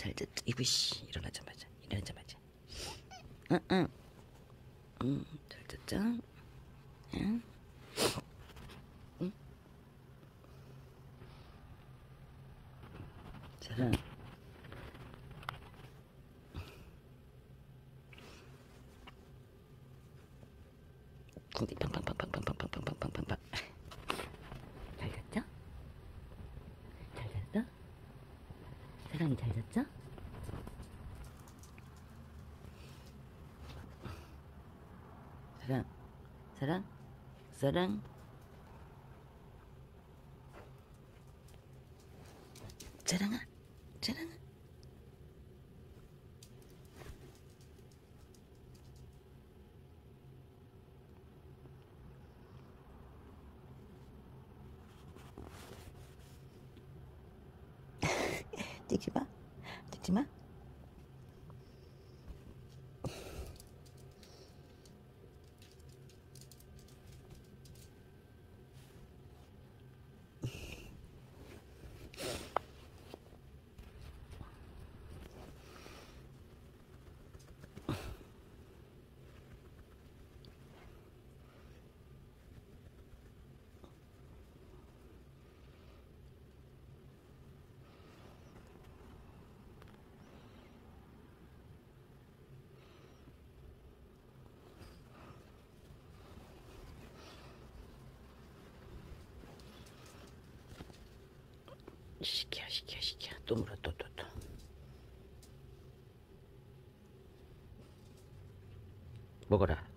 자 이제 이브씨 일어나자마자 일어나자마자 응응 응. 응, 응? 응? 자 거기 팡팡팡 사랑이 잘 잤죠? 사랑, 사랑, 사랑. 사랑아, 사랑아. देखिबा देखिबा 시켜, 시켜, 시켜. 또 물어, 또, 또, 또. 먹어라.